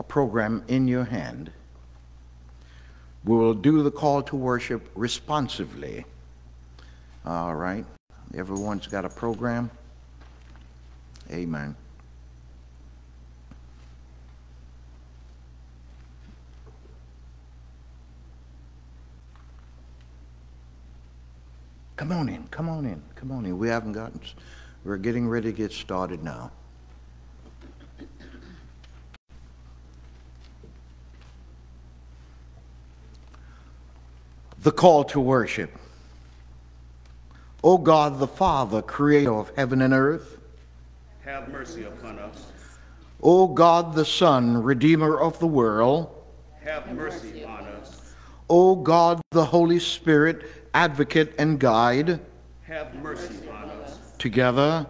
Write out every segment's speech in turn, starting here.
a program in your hand. We will do the call to worship responsively. All right. Everyone's got a program. Amen. Come on in, come on in, come on in. We haven't gotten, we're getting ready to get started now. The call to worship. O God the Father, creator of heaven and earth, have mercy upon us. O God the Son, redeemer of the world, have mercy on us. O God the Holy Spirit, advocate and guide, have mercy on us. Together,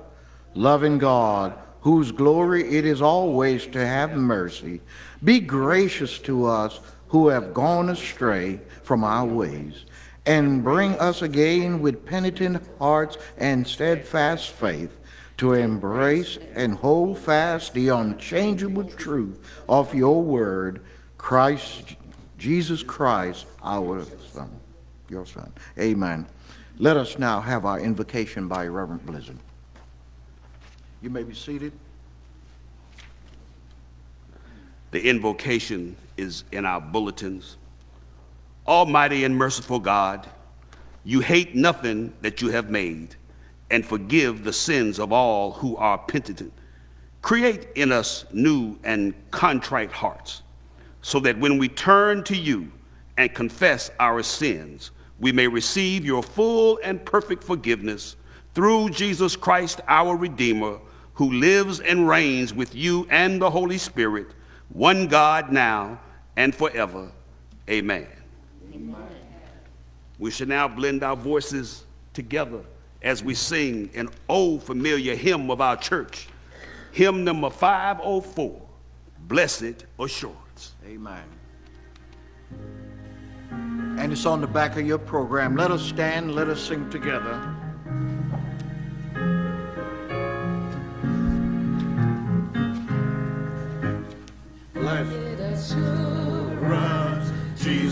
loving God, whose glory it is always to have mercy, be gracious to us who have gone astray from our ways, and bring us again with penitent hearts and steadfast faith to embrace and hold fast the unchangeable truth of your word, Christ, Jesus Christ, our Son, your Son. Amen. Let us now have our invocation by Reverend Blizzard. You may be seated. The invocation is in our bulletins. Almighty and merciful God, you hate nothing that you have made and forgive the sins of all who are penitent. Create in us new and contrite hearts, so that when we turn to you and confess our sins, we may receive your full and perfect forgiveness through Jesus Christ, our Redeemer, who lives and reigns with you and the Holy Spirit, one God now and forever. Amen. Amen. We should now blend our voices together as we sing an old familiar hymn of our church, hymn number 504, Blessed Assurance. Amen. And it's on the back of your program. Let us stand, let us sing together. Blessed assurance,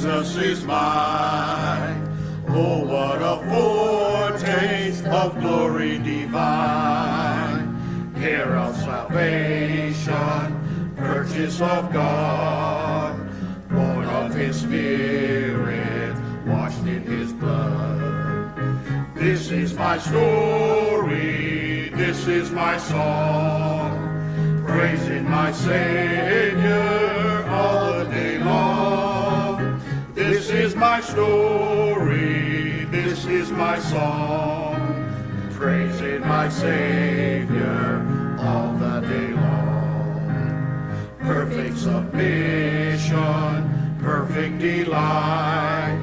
Jesus is mine. Oh, what a foretaste of glory divine. Heir of salvation, purchase of God, born of his spirit, washed in his blood. This is my story, this is my song, praising my Savior my story, this is my song, praising my Savior all the day long. Perfect submission, perfect delight,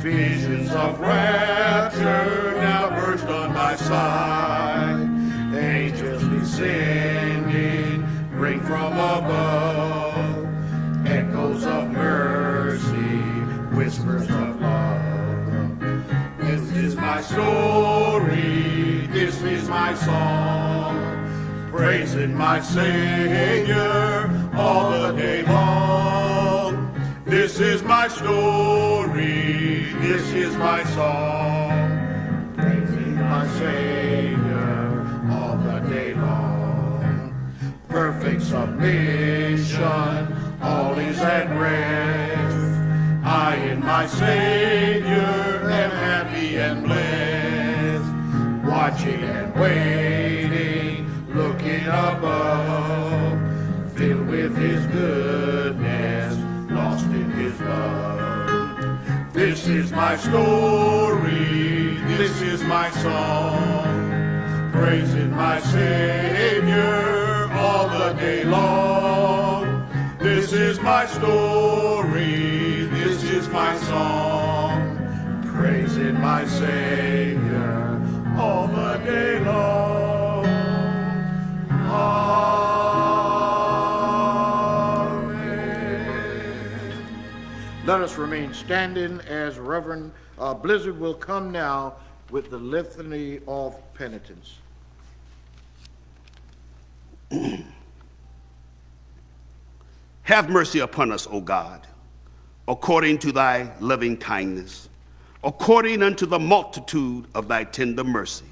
visions of rapture now burst on my side. Angels descending, bring from above echoes of mercy, whispers of. This is my story, this is my song, praising my Savior all the day long. This is my story, this is my song, praising my Savior all the day long. Perfect submission, all is at rest. I in my Savior am happy and blessed, watching and waiting, looking above, filled with His goodness, lost in His love. This is my story, this is my song, praising my Savior all the day long. This is my story, my song, praising my Savior all the day long. Amen. Let us remain standing as Reverend uh, Blizzard will come now with the litany of penitence. Have mercy upon us, O God, according to thy loving kindness, according unto the multitude of thy tender mercy.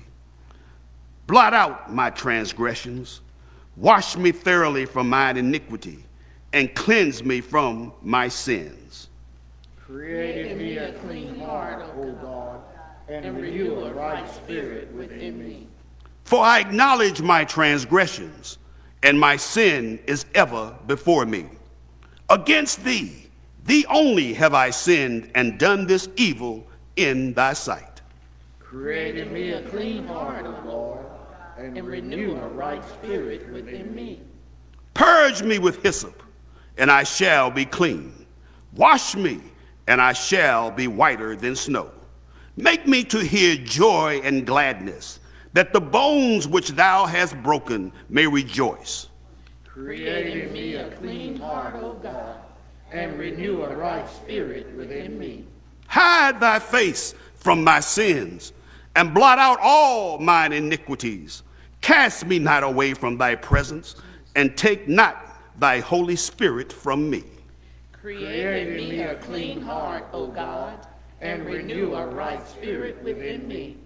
Blot out my transgressions, wash me thoroughly from mine iniquity, and cleanse me from my sins. Create in me a clean heart, O God, and renew a right spirit within me. For I acknowledge my transgressions, and my sin is ever before me. Against thee, thee only have I sinned and done this evil in thy sight. Create in me a clean heart, O Lord, and renew a right spirit within me. Purge me with hyssop, and I shall be clean. Wash me, and I shall be whiter than snow. Make me to hear joy and gladness, that the bones which thou hast broken may rejoice. Create in me a clean heart, O God, and renew a right spirit within me. Hide thy face from my sins, and blot out all mine iniquities. Cast me not away from thy presence, and take not thy Holy Spirit from me. Create in me a clean heart, O God, and renew a right spirit within me.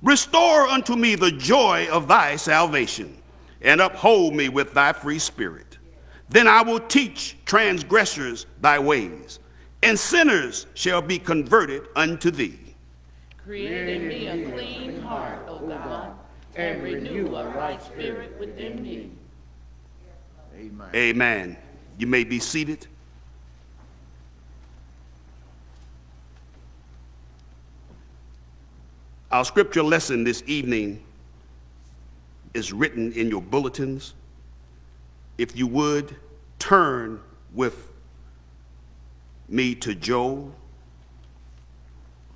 Restore unto me the joy of thy salvation, and uphold me with thy free spirit. Then I will teach transgressors thy ways, and sinners shall be converted unto thee. Create in me a clean heart, O God, and renew a right spirit within me. Amen. Amen. You may be seated. Our scripture lesson this evening is written in your bulletins. If you would turn with me to Joel,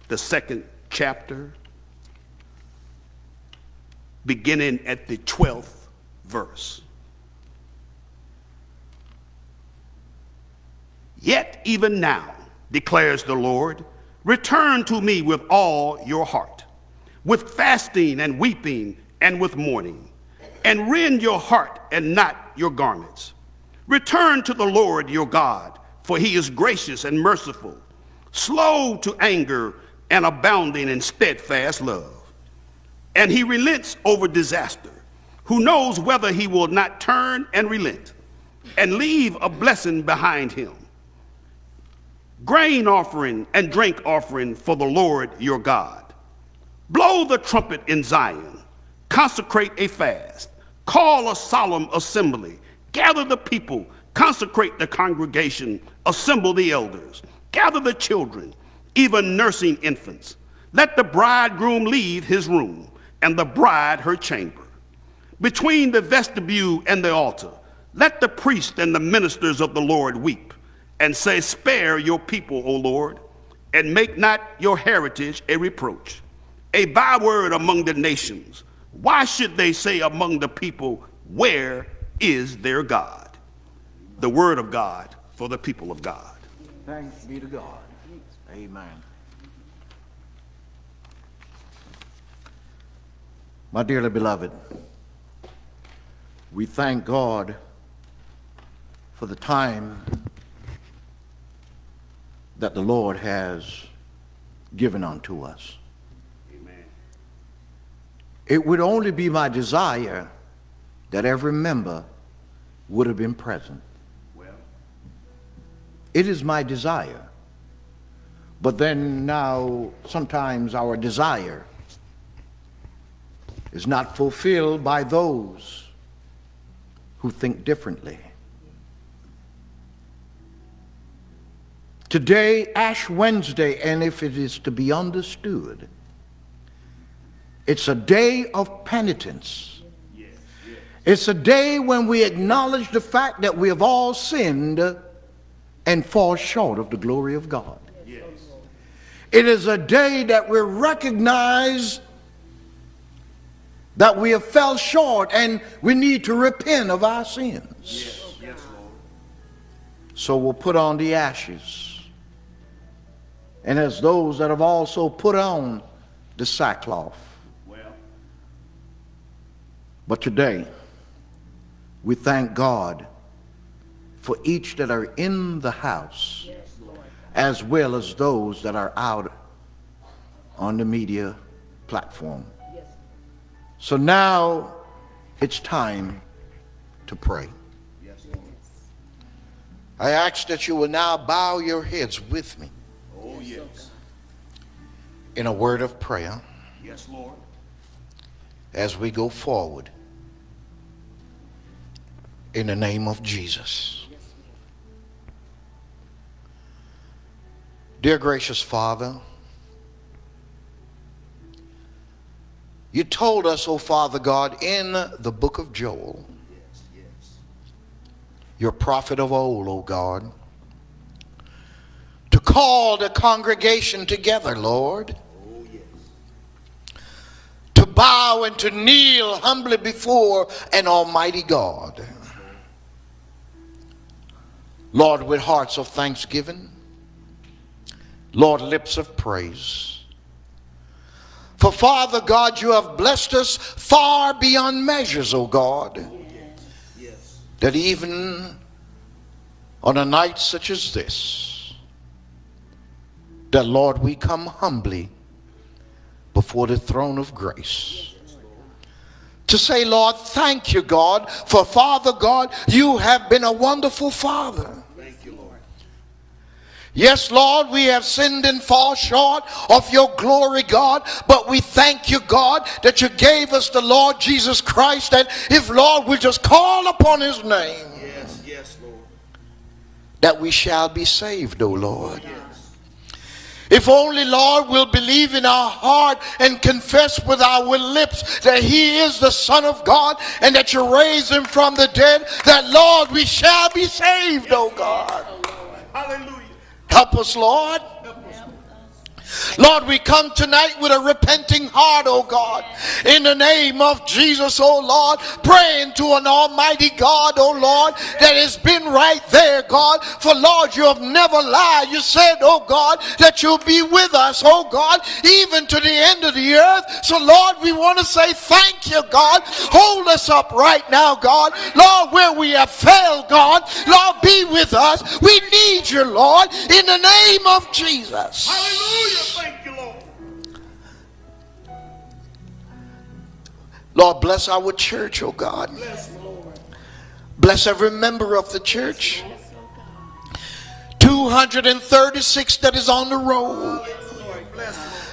the second chapter, beginning at the 12th verse. Yet even now, declares the Lord, return to me with all your heart, with fasting and weeping and with mourning, and rend your heart and not your garments. Return to the Lord your God, for he is gracious and merciful, slow to anger and abounding in steadfast love. And he relents over disaster, who knows whether he will not turn and relent and leave a blessing behind him grain offering and drink offering for the Lord your God. Blow the trumpet in Zion, consecrate a fast, call a solemn assembly, gather the people, consecrate the congregation, assemble the elders, gather the children, even nursing infants. Let the bridegroom leave his room and the bride her chamber. Between the vestibule and the altar, let the priest and the ministers of the Lord weep and say, Spare your people, O Lord, and make not your heritage a reproach, a byword among the nations. Why should they say among the people, Where is their God? The word of God for the people of God. Thanks be to God. Amen. My dearly beloved, we thank God for the time that the Lord has given unto us. It would only be my desire that every member would have been present. Well, It is my desire. But then now, sometimes our desire is not fulfilled by those who think differently. Today, Ash Wednesday, and if it is to be understood, it's a day of penitence. It's a day when we acknowledge the fact that we have all sinned and fall short of the glory of God. It is a day that we recognize that we have fell short and we need to repent of our sins. So we'll put on the ashes. And as those that have also put on the sackcloth. But today, we thank God for each that are in the house, as well as those that are out on the media platform. So now it's time to pray. I ask that you will now bow your heads with me Oh, yes. in a word of prayer Yes, Lord. As we go forward in the name of Jesus. Dear gracious Father, you told us, O Father God, in the book of Joel, your prophet of old, O God, to call the congregation together, Lord bow and to kneel humbly before an almighty God. Lord, with hearts of thanksgiving, Lord, lips of praise. For Father God, you have blessed us far beyond measures, O God, that even on a night such as this, that Lord, we come humbly before the throne of grace. To say, Lord, thank you, God, for Father God, you have been a wonderful Father. Thank you, Lord. Yes, Lord, we have sinned and fall short of your glory, God, but we thank you, God, that you gave us the Lord Jesus Christ, and if, Lord, we just call upon his name, Yes, yes, Lord. that we shall be saved, O Lord. If only, Lord, we'll believe in our heart and confess with our lips that He is the Son of God and that you raised Him from the dead, that, Lord, we shall be saved, oh God. Hallelujah. Help us, Lord. Lord, we come tonight with a repenting heart, oh God, in the name of Jesus, oh Lord, praying to an almighty God, oh Lord, that has been right there, God. For Lord, you have never lied. You said, oh God, that you'll be with us, oh God, even to the end of the earth. So Lord, we want to say thank you, God. Hold us up right now, God. Lord, where we have failed, God, Lord, be with us. We need you, Lord, in the name of Jesus. Hallelujah. Thank you, Lord. Lord, bless our church, oh God. Bless every member of the church. 236 that is on the road.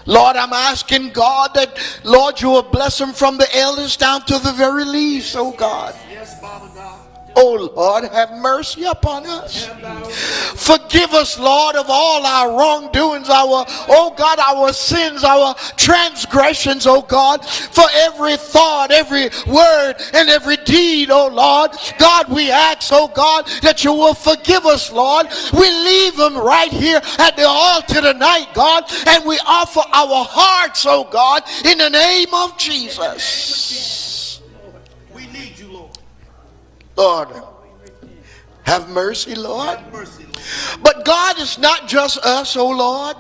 Lord, I'm asking God that, Lord, you will bless them from the elders down to the very least, oh God. Yes, Father God. Oh Lord, have mercy upon us. Forgive us, Lord, of all our wrongdoings, our, oh God, our sins, our transgressions, oh God, for every thought, every word, and every deed, oh Lord. God, we ask, oh God, that you will forgive us, Lord. We leave them right here at the altar tonight, God, and we offer our hearts, oh God, in the name of Jesus. Lord, have mercy, Lord. But God is not just us, oh Lord.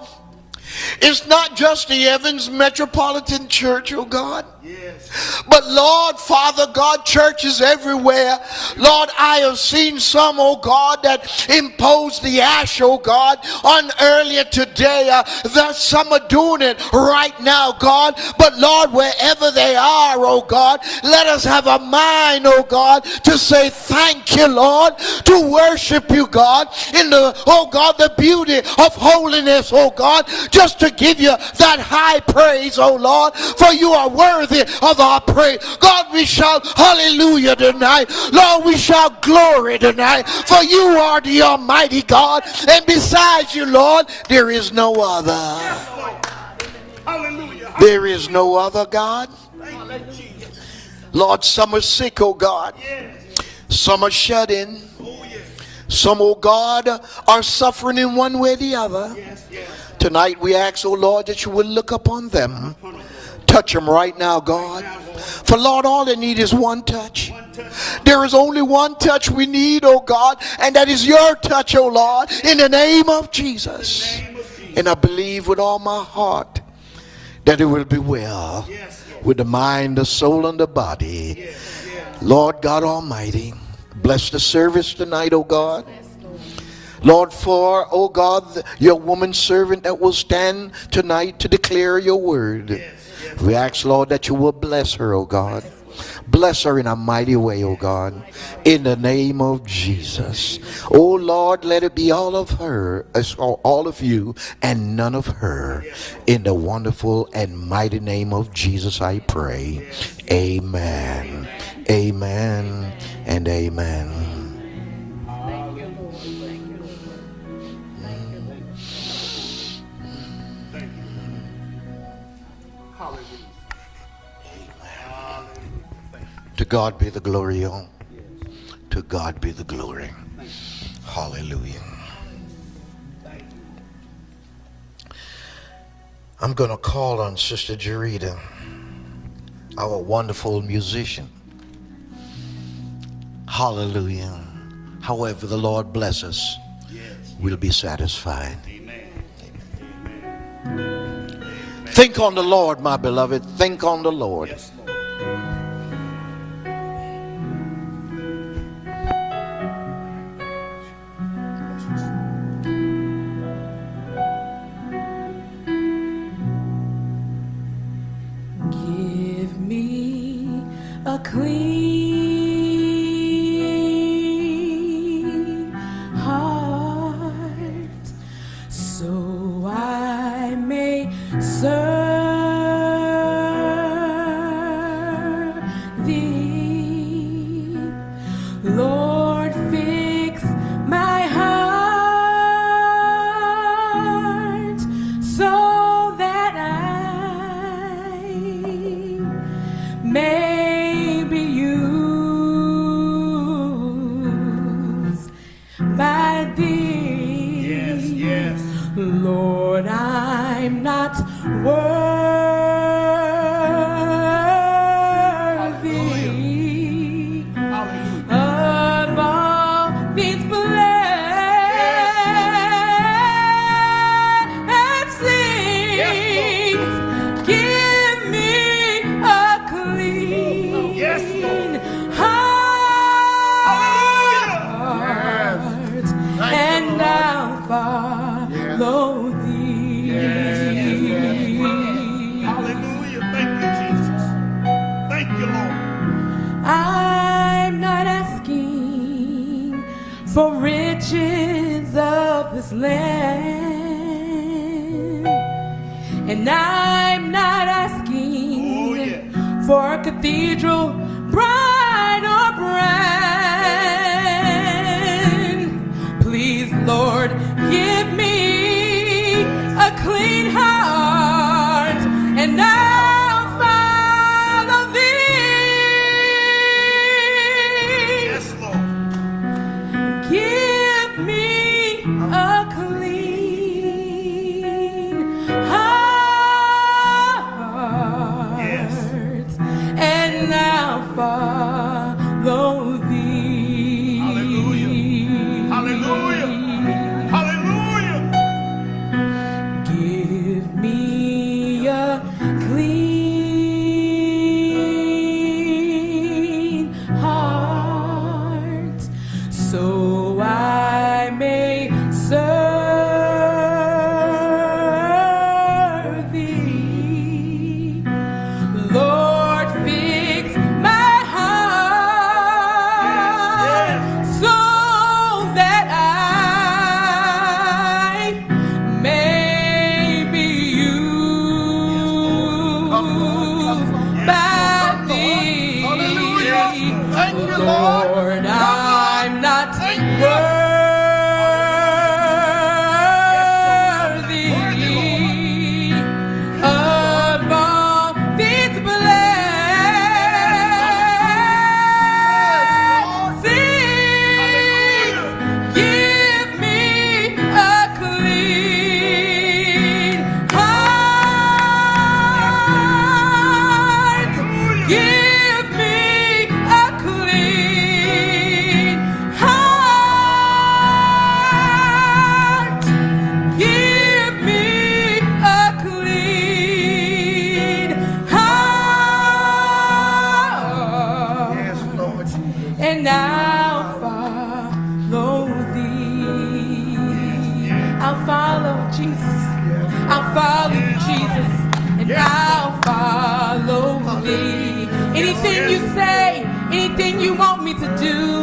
It's not just the Evans Metropolitan Church, oh God. Yes. But Lord, Father God, churches everywhere. Lord, I have seen some, oh God, that impose the ash, oh God, on earlier today. Uh, that some are doing it right now, God. But Lord, wherever they are, oh God, let us have a mind, oh God, to say thank you, Lord, to worship you, God, in the, oh God, the beauty of holiness, oh God, just to give you that high praise, oh Lord, for you are worthy of our praise. God, we shout hallelujah tonight. Lord, we shout glory tonight, for you are the Almighty God, and besides you, Lord, there is no other. Hallelujah. There is no other God. Thank you, Jesus. Lord, some are sick, oh God. Some are shut in. Some, oh God, are suffering in one way or the other. Tonight we ask, oh Lord, that you will look upon them. Touch them right now, God. For Lord, all they need is one touch. There is only one touch we need, oh God, and that is your touch, oh Lord, in the name of Jesus. And I believe with all my heart that it will be well with the mind, the soul, and the body. Lord God Almighty, Bless the service tonight, oh God. Lord, for, oh God, your woman servant that will stand tonight to declare your word. We ask, Lord, that you will bless her, oh God. Bless her in a mighty way, oh God, in the name of Jesus. Oh Lord, let it be all of her, all of you, and none of her. In the wonderful and mighty name of Jesus, I pray. Amen. Amen and amen. To God be the glory, y'all. To God be the glory. Hallelujah. I'm going to call on Sister Jarita, our wonderful musician. Hallelujah. However, the Lord bless us, we'll be satisfied. Think on the Lord, my beloved. Think on the Lord. Anything land. And I'm not asking oh, yeah. for a cathedral bride or brand. Please, Lord, give me. You say, anything you want me to do.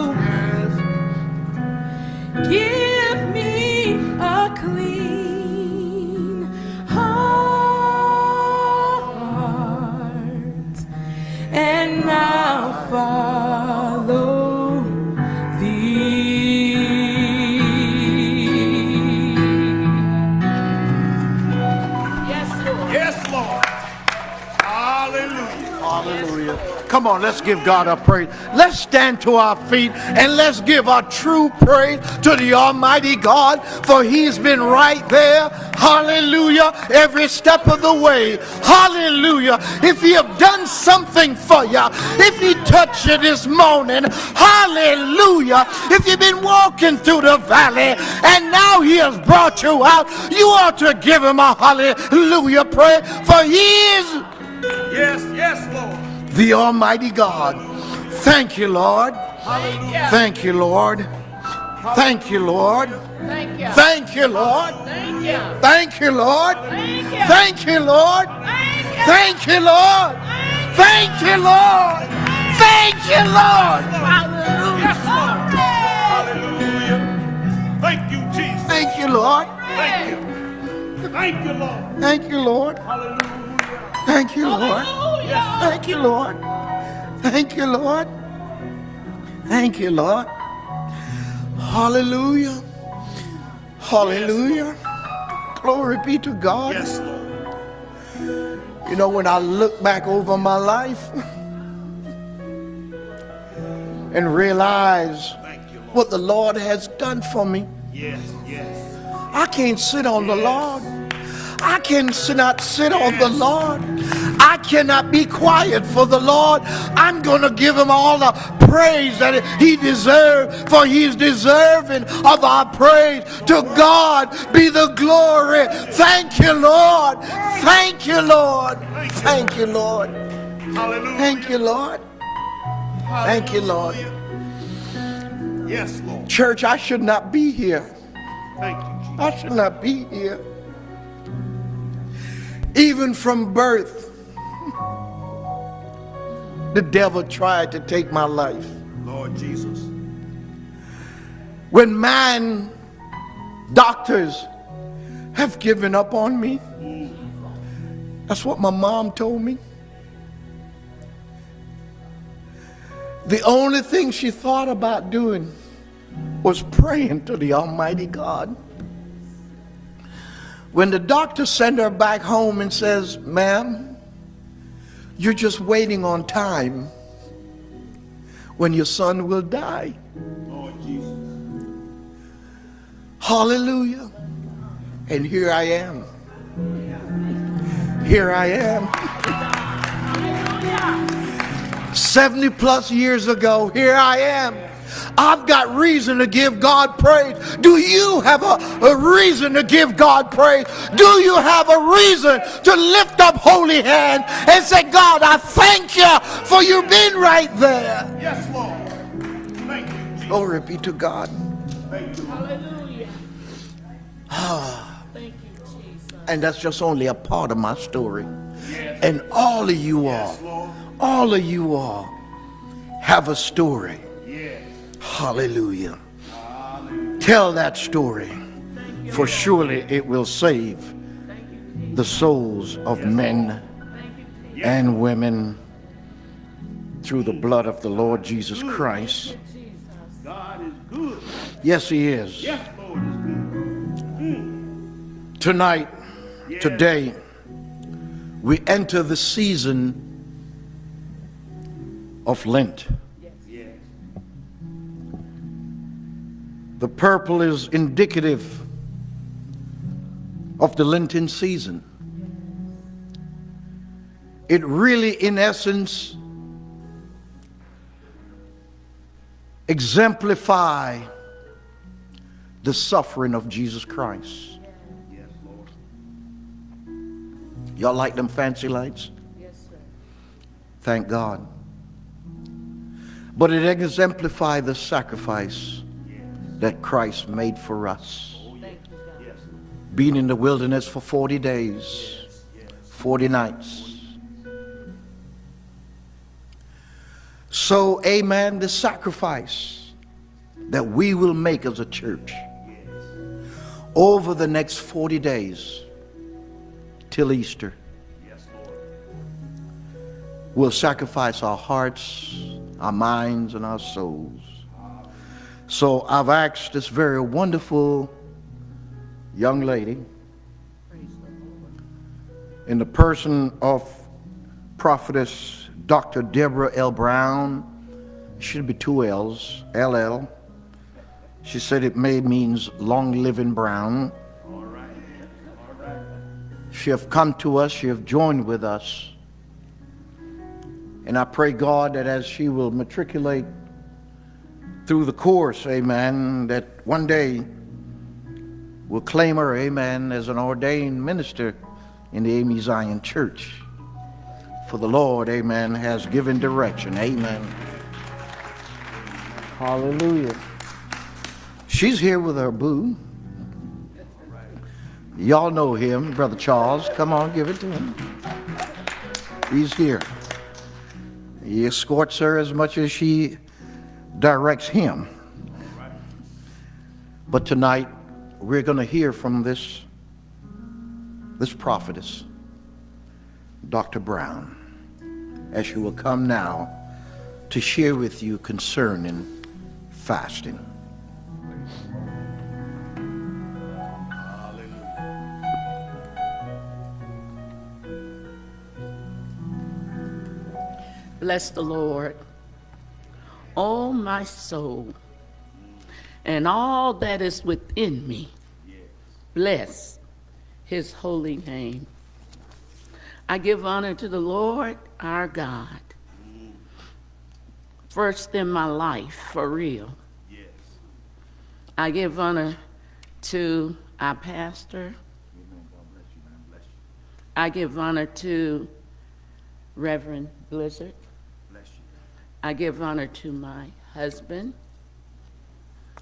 Come on, let's give God a praise. Let's stand to our feet and let's give our true praise to the Almighty God, for He's been right there. Hallelujah. Every step of the way. Hallelujah. If He have done something for you, if He touched you this morning, hallelujah. If you've been walking through the valley and now He has brought you out, you ought to give Him a hallelujah praise, for He is Yes, yes, Lord. The Almighty God. Thank you, Lord. Thank you. Thank you, Lord. Thank you, Lord. Thank you. Lord. Thank you. Lord. Thank you. Lord. Thank you. Lord. Thank you, Lord. Thank you, Lord. Lord. Hallelujah. Thank you, Jesus. Thank you, Lord. Thank you. Thank you, Lord. Thank you, Lord. Hallelujah. Thank you, Lord. Thank you, Lord. Thank you, Lord. Thank you, Lord. Hallelujah. Hallelujah. Glory be to God. Yes, Lord. You know, when I look back over my life and realize you, what the Lord has done for me, Yes, yes. I can't sit on the Lord. I can not sit on the Lord. I cannot be quiet for the Lord. I'm going to give him all the praise that he deserves, for he's deserving of our praise. To God be the glory. Thank you, Lord. Thank you, Lord. Thank you, Lord. Hallelujah. Thank you, Lord. Thank you, Lord. Yes, Lord. Church, I should not be here. Thank you. I should not be here. Even from birth, the devil tried to take my life. Lord Jesus. When man, doctors have given up on me, that's what my mom told me. The only thing she thought about doing was praying to the Almighty God. When the doctor sent her back home and says, ma'am, you're just waiting on time when your son will die. Lord Jesus. Hallelujah. And here I am. Here I am. 70 plus years ago, here I am. I've got reason to give God praise. Do you have a, a reason to give God praise? Do you have a reason to lift up holy hand and say, God, I thank you for you being right there? Yes, Lord. Thank you, Jesus. Glory be to God. Thank you. Hallelujah. Ah. Thank you, Jesus. And that's just only a part of my story. And all of you all, Lord. all of you all have a story. Yes. Hallelujah. Tell that story, for surely it will save the souls of men and women through the blood of the Lord Jesus Christ. Yes, He is. Tonight, today, we enter the season of Lent. The purple is indicative of the Lenten season. It really, in essence, exemplify the suffering of Jesus Christ. Y'all like them fancy lights? Thank God. But it exemplifies the sacrifice that Christ made for us. Being in the wilderness for 40 days, 40 nights. So, amen, the sacrifice that we will make as a church over the next 40 days till Easter. We'll sacrifice our hearts, our minds, and our souls. So I've asked this very wonderful young lady in the person of prophetess Dr. Debra L. Brown, should be two L's, LL. She said it may means long living Brown. She have come to us, she have joined with us. And I pray God that as she will matriculate through the course, amen, that one day we'll claim her, amen, as an ordained minister in the AME Zion Church. For the Lord, amen, has given direction, amen. Hallelujah. She's here with her boo. Y'all know him, Brother Charles. Come on, give it to him. He's here. He escorts her as much as she directs him. But tonight, we're going to hear from this, this prophetess, Dr. Brown, as she will come now to share with you concerning fasting. Bless the Lord, O my soul, and all that is within me. Bless his holy name. I give honor to the Lord our God. First in my life, for real. I give honor to our pastor. I give honor to Reverend Blizzard. I give honor to my husband.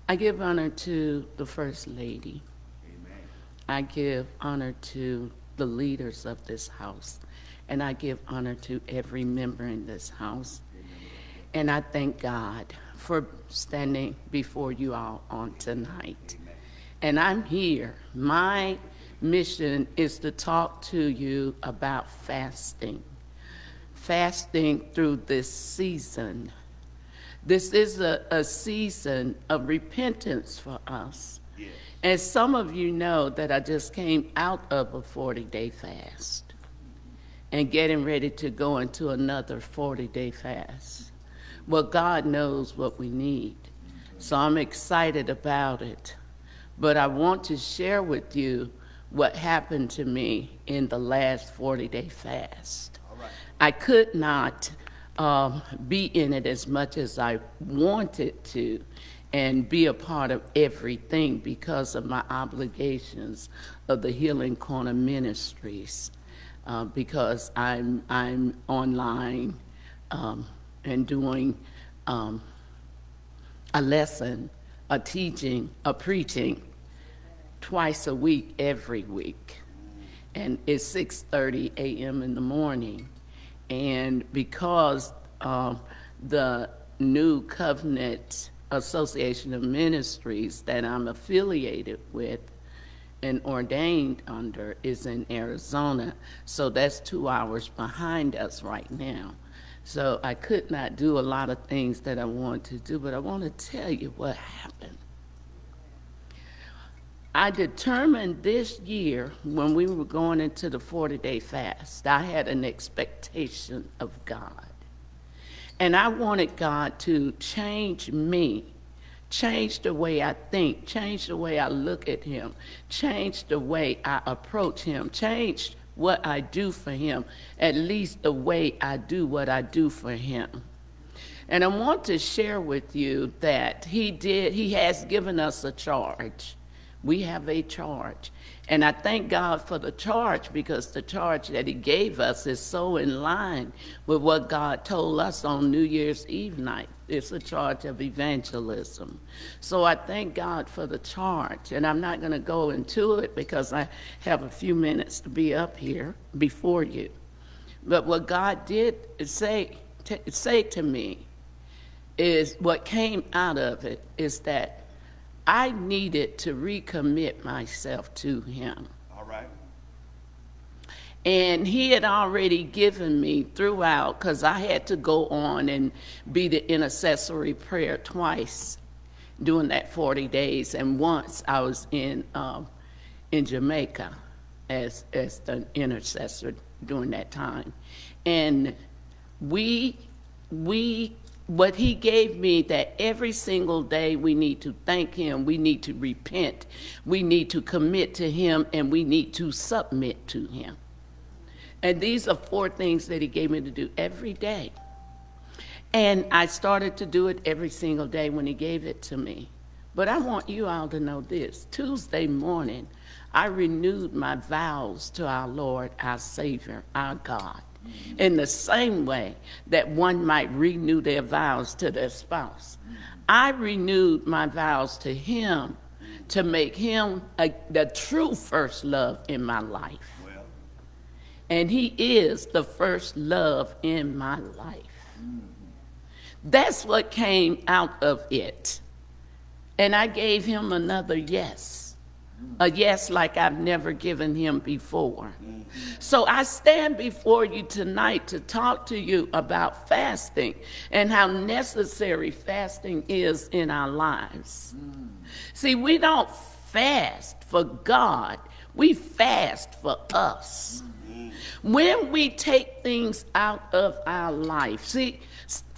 I give honor to the First Lady. Amen. I give honor to the leaders of this house. And I give honor to every member in this house. And I thank God for standing before you all on tonight. And I'm here. My mission is to talk to you about fasting fasting through this season. This is a, a season of repentance for us. Yes. And some of you know that I just came out of a 40 day fast and getting ready to go into another 40 day fast. Well, God knows what we need. So I'm excited about it. But I want to share with you what happened to me in the last 40 day fast. I could not um, be in it as much as I wanted to and be a part of everything because of my obligations of the Healing Corner Ministries. Uh, because I'm I'm online um, and doing um, a lesson, a teaching, a preaching twice a week, every week, and it's 6:30 a.m. in the morning. And because um, the New Covenant Association of Ministries that I'm affiliated with and ordained under is in Arizona, so that's two hours behind us right now. So I could not do a lot of things that I want to do, but I want to tell you what happened. I determined this year when we were going into the 40 day fast, I had an expectation of God. And I wanted God to change me, change the way I think, change the way I look at Him, change the way I approach Him, change what I do for Him, at least the way I do what I do for Him. And I want to share with you that He did, He has given us a charge we have a charge. And I thank God for the charge because the charge that He gave us is so in line with what God told us on New Year's Eve night. It's a charge of evangelism. So I thank God for the charge. And I'm not going to go into it because I have a few minutes to be up here before you. But what God did say, say to me is what came out of it is that I needed to recommit myself to him. All right. And he had already given me throughout, because I had to go on and be the intercessory prayer twice during that 40 days. And once I was in, um, in Jamaica as, as the intercessor during that time. And we, we, what he gave me that every single day we need to thank him, we need to repent, we need to commit to him, and we need to submit to him. And these are four things that he gave me to do every day. And I started to do it every single day when he gave it to me. But I want you all to know this Tuesday morning, I renewed my vows to our Lord, our Savior, our God, in the same way that one might renew their vows to their spouse. I renewed my vows to Him to make Him a, the true first love in my life. And He is the first love in my life. That's what came out of it. And I gave Him another yes. A yes like I've never given Him before. So I stand before you tonight to talk to you about fasting and how necessary fasting is in our lives. See, we don't fast for God, we fast for us. When we take things out of our life, see,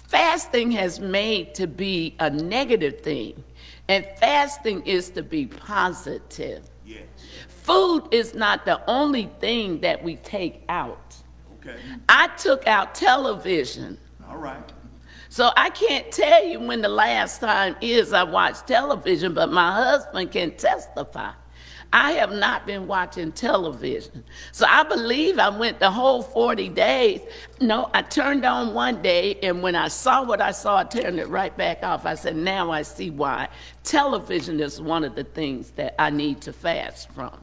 fasting has made to be a negative thing, and fasting is to be positive. Yes. Food is not the only thing that we take out. Okay. I took out television. All right. So I can't tell you when the last time is I watched television, but my husband can testify. I have not been watching television. So I believe I went the whole 40 days. No, I turned on one day, and when I saw what I saw, I turned it right back off. I said, now I see why. Television is one of the things that I need to fast from.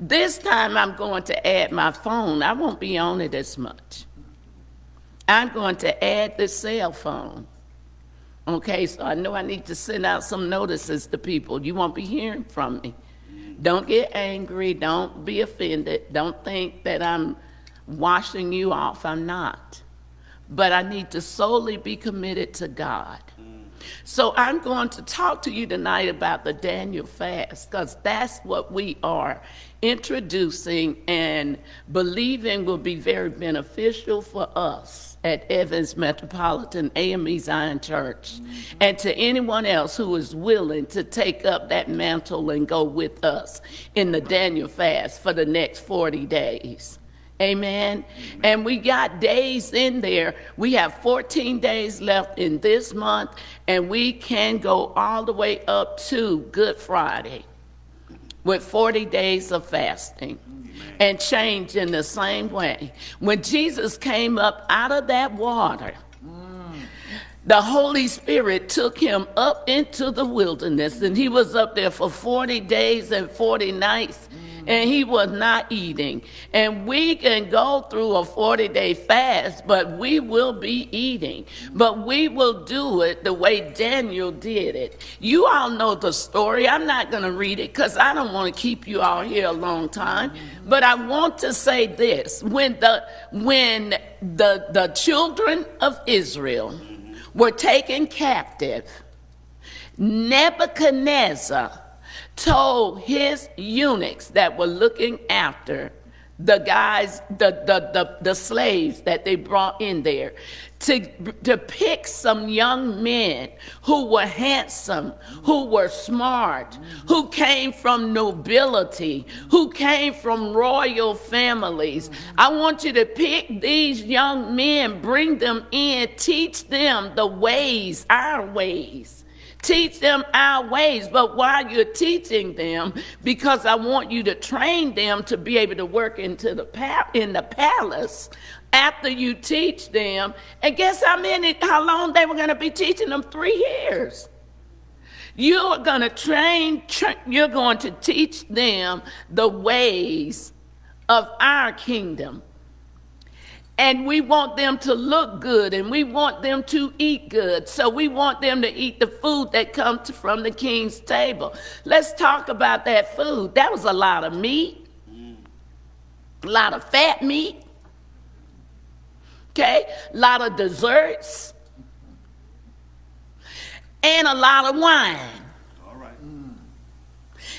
This time I'm going to add my phone. I won't be on it as much. I'm going to add the cell phone. Okay, so I know I need to send out some notices to people. You won't be hearing from me. Don't get angry. Don't be offended. Don't think that I'm washing you off. I'm not. But I need to solely be committed to God. So I'm going to talk to you tonight about the Daniel fast because that's what we are introducing and believing will be very beneficial for us at Evans Metropolitan AME Zion Church and to anyone else who is willing to take up that mantle and go with us in the Daniel fast for the next 40 days. Amen. And we got days in there. We have 14 days left in this month, and we can go all the way up to Good Friday with 40 days of fasting and change in the same way. When Jesus came up out of that water, the Holy Spirit took him up into the wilderness, and he was up there for 40 days and 40 nights, and he was not eating. And we can go through a 40 day fast, but we will be eating. But we will do it the way Daniel did it. You all know the story. I'm not going to read it because I don't want to keep you all here a long time. But I want to say this when the, when the, the children of Israel, were taken captive, Nebuchadnezzar told his eunuchs that were looking after the guys, the, the, the, the slaves that they brought in there, to, to pick some young men who were handsome, who were smart, who came from nobility, who came from royal families. I want you to pick these young men, bring them in, teach them the ways, our ways. Teach them our ways, but while you're teaching them, because I want you to train them to be able to work into the in the palace after you teach them. And guess how many, how long they were going to be teaching them? Three years. You're going to train, tra- you're going to teach them the ways of our kingdom. And we want them to look good and we want them to eat good. So we want them to eat the food that comes from the king's table. Let's talk about that food. That was a lot of meat, a lot of fat meat, okay, a lot of desserts, and a lot of wine.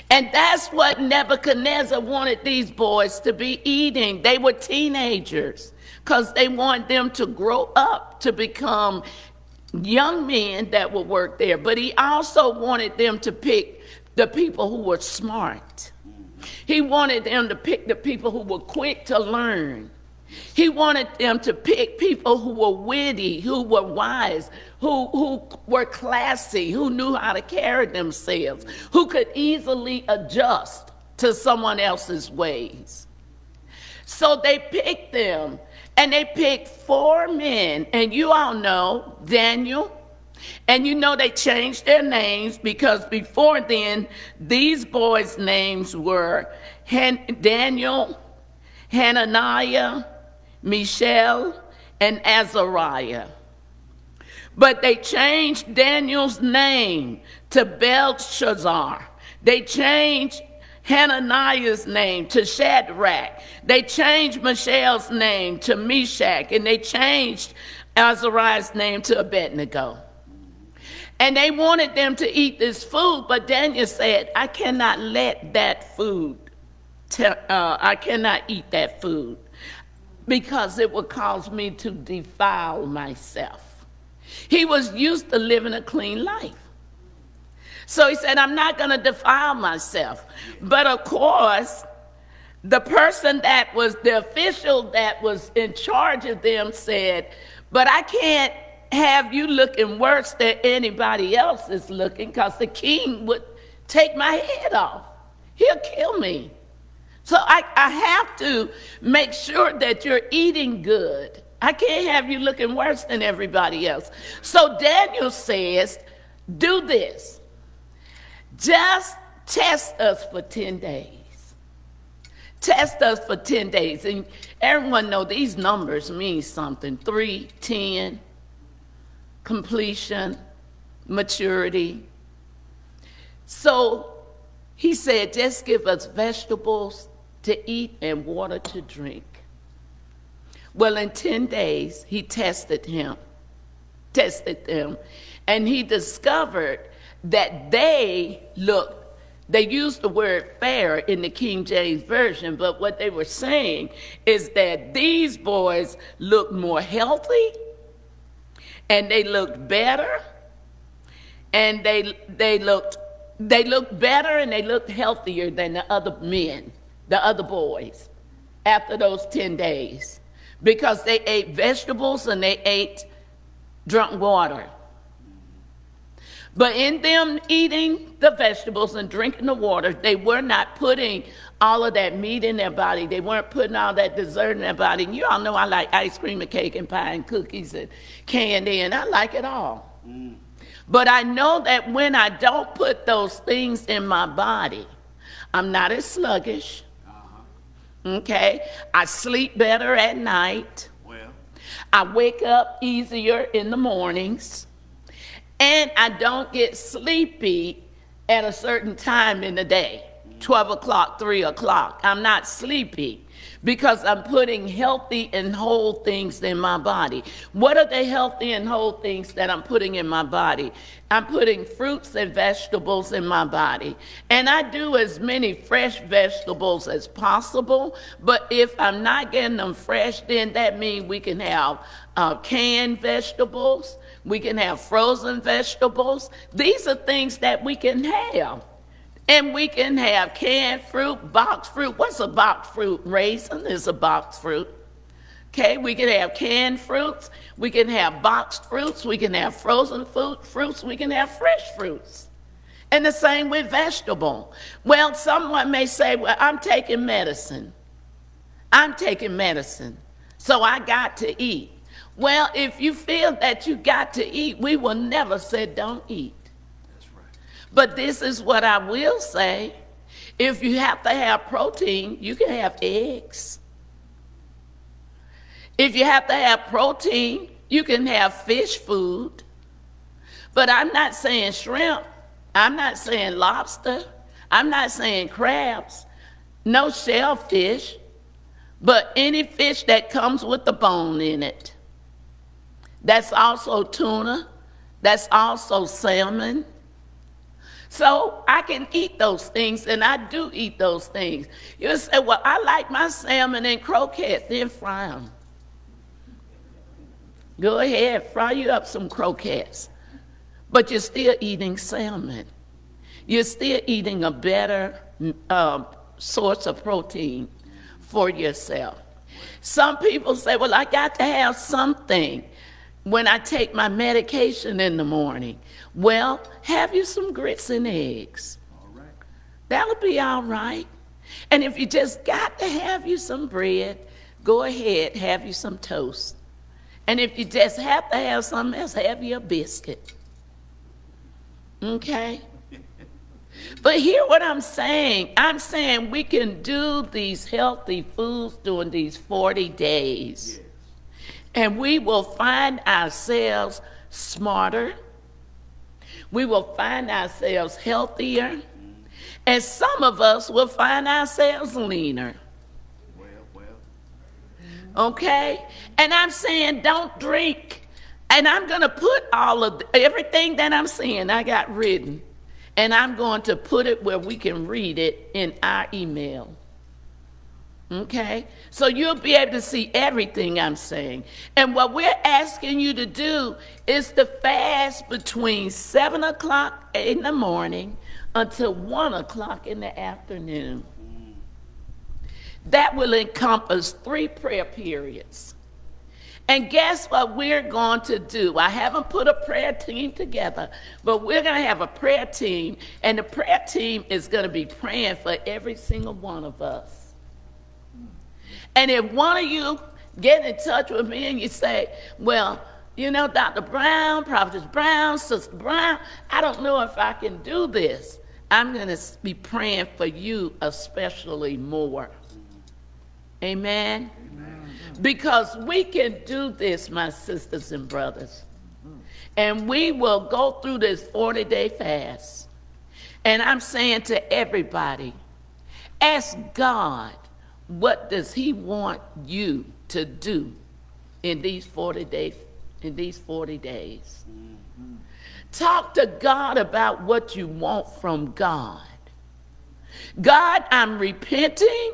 And that's what Nebuchadnezzar wanted these boys to be eating. They were teenagers because they want them to grow up to become young men that would work there. But he also wanted them to pick the people who were smart. He wanted them to pick the people who were quick to learn. He wanted them to pick people who were witty, who were wise, who, who were classy, who knew how to carry themselves, who could easily adjust to someone else's ways. So they picked them, and they picked four men, and you all know Daniel. And you know they changed their names because before then, these boys' names were Han- Daniel, Hananiah, Mishael, and Azariah. But they changed Daniel's name to Belshazzar. They changed Hananiah's name to Shadrach. They changed Mishael's name to Meshach. And they changed Azariah's name to Abednego. And they wanted them to eat this food, but Daniel said, I cannot let that food, uh, I cannot eat that food because it would cause me to defile myself. He was used to living a clean life. So he said, I'm not going to defile myself. But of course, the person that was the official that was in charge of them said, But I can't have you looking worse than anybody else is looking because the king would take my head off. He'll kill me. So I, I have to make sure that you're eating good. I can't have you looking worse than everybody else. So Daniel says, do this. Just test us for 10 days. Test us for 10 days. And everyone know these numbers mean something. 3, 10, completion, maturity. So he said, just give us vegetables to eat and water to drink. Well, in 10 days, he tested him, tested them, and he discovered that they looked, they used the word fair in the King James Version, but what they were saying is that these boys looked more healthy and they looked better and they, they looked they looked better and they looked healthier than the other men the other boys after those 10 days because they ate vegetables and they ate drunk water. But in them eating the vegetables and drinking the water, they were not putting all of that meat in their body. They weren't putting all that dessert in their body. And you all know I like ice cream and cake and pie and cookies and candy, and I like it all. Mm. But I know that when I don't put those things in my body, I'm not as sluggish. Okay? I sleep better at night. Well. I wake up easier in the mornings. And I don't get sleepy at a certain time in the day 12 o'clock, 3 o'clock. I'm not sleepy because I'm putting healthy and whole things in my body. What are the healthy and whole things that I'm putting in my body? I'm putting fruits and vegetables in my body. And I do as many fresh vegetables as possible. But if I'm not getting them fresh, then that means we can have uh, canned vegetables. We can have frozen vegetables. These are things that we can have. And we can have canned fruit, box fruit. What's a box fruit? Raisin is a box fruit. Okay, we can have canned fruits, we can have boxed fruits, we can have frozen fruit, fruits, we can have fresh fruits. And the same with vegetable. Well, someone may say, well, I'm taking medicine. I'm taking medicine, so I got to eat. Well, if you feel that you got to eat, we will never say don't eat. But this is what I will say. If you have to have protein, you can have eggs. If you have to have protein, you can have fish food. But I'm not saying shrimp. I'm not saying lobster. I'm not saying crabs. No shellfish. But any fish that comes with the bone in it. That's also tuna. That's also salmon. So I can eat those things, and I do eat those things. You say, well, I like my salmon and croquettes, then fry them. Go ahead, fry you up some croquettes. But you're still eating salmon. You're still eating a better uh, source of protein for yourself. Some people say, well, I got to have something when I take my medication in the morning. Well, have you some grits and eggs. That'll be all right. And if you just got to have you some bread, go ahead, have you some toast. And if you just have to have something else, have you a biscuit. Okay? But hear what I'm saying. I'm saying we can do these healthy foods during these 40 days. And we will find ourselves smarter. We will find ourselves healthier. And some of us will find ourselves leaner. Well, well. Okay? And I'm saying don't drink. And I'm going to put all of the, everything that I'm saying, I got written. And I'm going to put it where we can read it in our email. Okay? So you'll be able to see everything I'm saying. And what we're asking you to do is to fast between 7 o'clock in the morning until 1 o'clock in the afternoon. That will encompass three prayer periods. And guess what we're going to do? I haven't put a prayer team together, but we're going to have a prayer team, and the prayer team is going to be praying for every single one of us. And if one of you get in touch with me and you say, well, you know, Dr. Brown, Prophetess Brown, Sister Brown, I don't know if I can do this. I'm going to be praying for you especially more. Amen? Amen? Because we can do this, my sisters and brothers. And we will go through this 40 day fast. And I'm saying to everybody, ask God what does he want you to do in these 40 days in these 40 days mm-hmm. talk to god about what you want from god god i'm repenting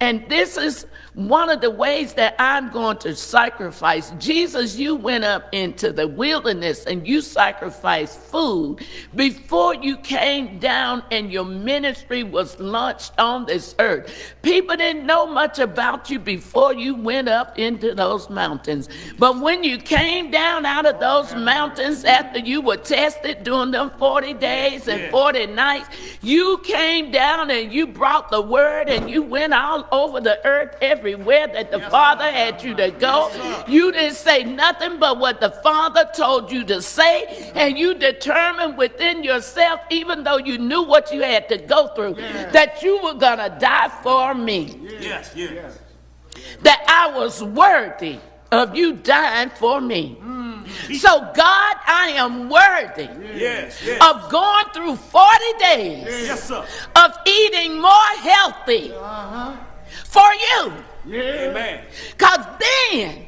and this is one of the ways that I'm going to sacrifice. Jesus, you went up into the wilderness and you sacrificed food before you came down and your ministry was launched on this earth. People didn't know much about you before you went up into those mountains. But when you came down out of those mountains after you were tested during them 40 days and 40 nights, you came down and you brought the word and you went all over the earth everywhere that the yes, Father had you to go. Yes, you didn't say nothing but what the Father told you to say, and you determined within yourself, even though you knew what you had to go through, that you were going to die for me. Yes, yes. That I was worthy of you dying for me. Mm. So, God, I am worthy yes, yes. of going through 40 days yes, of eating more healthy. Uh-huh for you. Yeah. Amen. Because then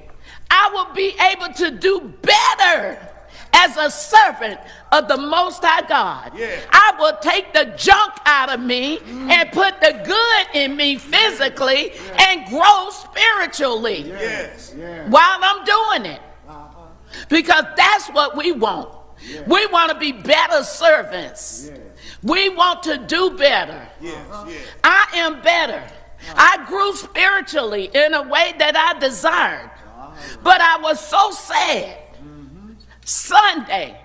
I will be able to do better as a servant of the Most High God. Yeah. I will take the junk out of me mm. and put the good in me physically yeah. and grow spiritually yes. while I'm doing it. Uh-huh. Because that's what we want. Yeah. We want to be better servants. We want to do better. Uh-huh. I am better. I grew spiritually in a way that I desired. But I was so sad Sunday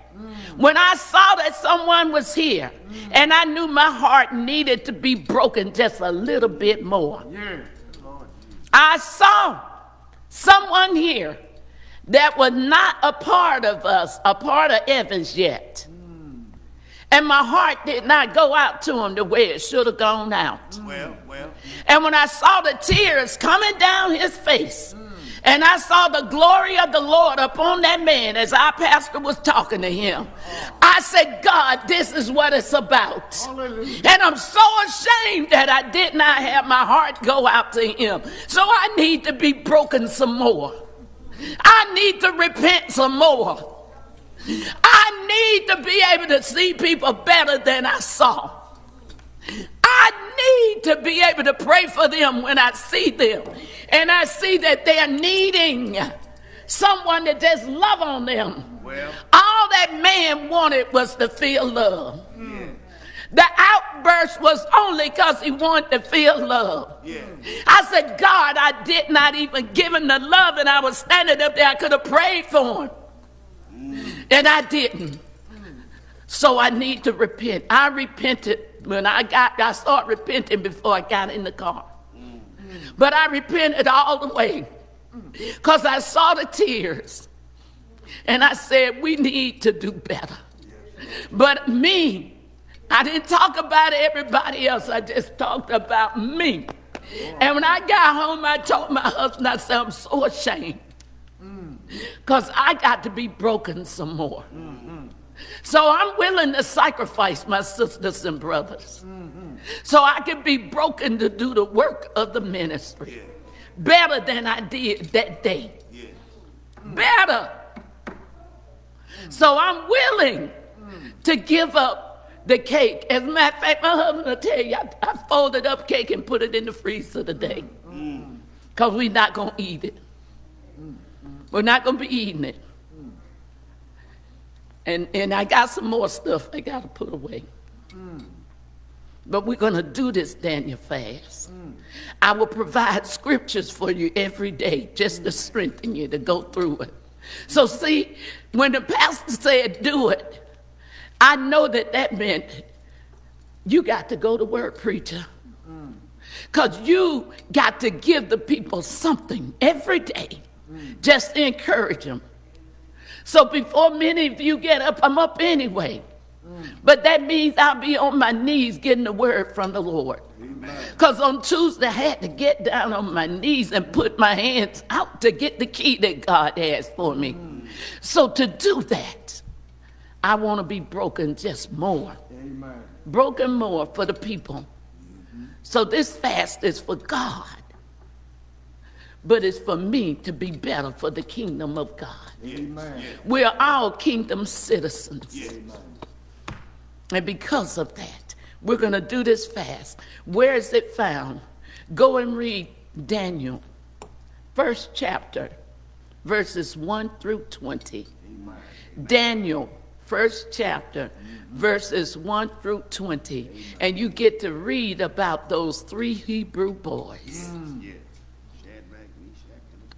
when I saw that someone was here and I knew my heart needed to be broken just a little bit more. I saw someone here that was not a part of us, a part of Evans yet. And my heart did not go out to him the way it should have gone out. Mm. Well, well. And when I saw the tears coming down his face, mm. And I saw the glory of the Lord upon that man as our pastor was talking to him. Oh. I said, God, this is what it's about. Hallelujah. And I'm so ashamed that I did not have my heart go out to him. So I need to be broken some more. I need to repent some more. I need to be able to see people better than I saw. I need to be able to pray for them when I see them. And I see that they're needing someone to just love on them. Well. All that man wanted was to feel love. The outburst was only because he wanted to feel love. Yeah. I said, God, I did not even give him the love, and I was standing up there. I could have prayed for him. And I didn't. So I need to repent. I repented when I got, I started repenting before I got in the car. But I repented all the way because I saw the tears. And I said, we need to do better. But me, I didn't talk about everybody else. I just talked about me. And when I got home, I told my husband, I said, I'm so ashamed. Because I got to be broken some more. So I'm willing to sacrifice my sisters and brothers. So I can be broken to do the work of the ministry. Better than I did that day. Better. So I'm willing to give up the cake. As a matter of fact, my husband will tell you, I, I folded up cake and put it in the freezer today. Mm. Mm. Because we're not going to eat it. We're not going to be eating it. And, and I got some more stuff I got to put away. But we're going to do this Daniel fast. I will provide scriptures for you every day just to strengthen you to go through it. So, see, when the pastor said do it, I know that that meant you got to go to work, preacher. Mm. Because you got to give the people something every day just encourage them. So before many of you get up, I'm up anyway. But that means I'll be on my knees getting the word from the Lord. Because on Tuesday, I had to get down on my knees and put my hands out to get the key that God has for me. Mm. So to do that, I want to be broken just more. Amen. Broken more for the people. Mm-hmm. So this fast is for God, but it's for me to be better for the kingdom of God. Amen. We are all kingdom citizens. Amen. And because of that, we're going to do this fast. Where is it found? Go and read Daniel, first chapter, verses 1 through 20. Daniel, first chapter, mm-hmm. verses 1 through 20. And you get to read about those three Hebrew boys. Mm, yeah.